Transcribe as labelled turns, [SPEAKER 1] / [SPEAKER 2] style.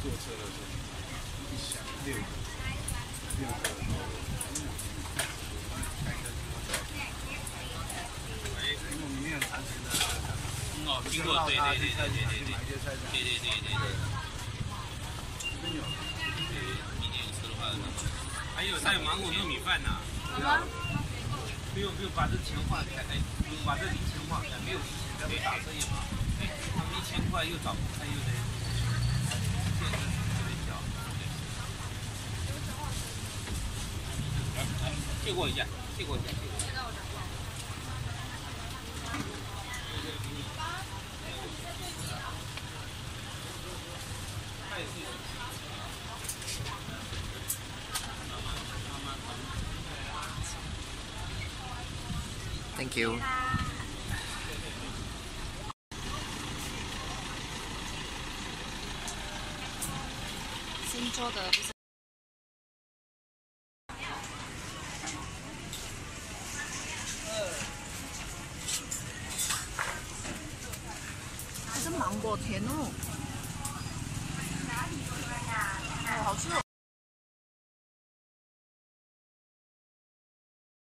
[SPEAKER 1] 坐车的时候，一响六个，六个，然后我帮开车，
[SPEAKER 2] 哎，
[SPEAKER 1] 因，
[SPEAKER 2] 对对对对对对对对
[SPEAKER 1] 对对对对
[SPEAKER 2] 对，
[SPEAKER 1] 真有，
[SPEAKER 2] 对，明天有车的话，还有还有芒果糯米饭呢，不要，不用把这钱划开，把这零钱划开，没有零钱，可以打车也麻，他们一千块又找不开又。借过一下，借过一下，借过一下。
[SPEAKER 3] Thank you。新做的这芒果甜哦，好吃哦。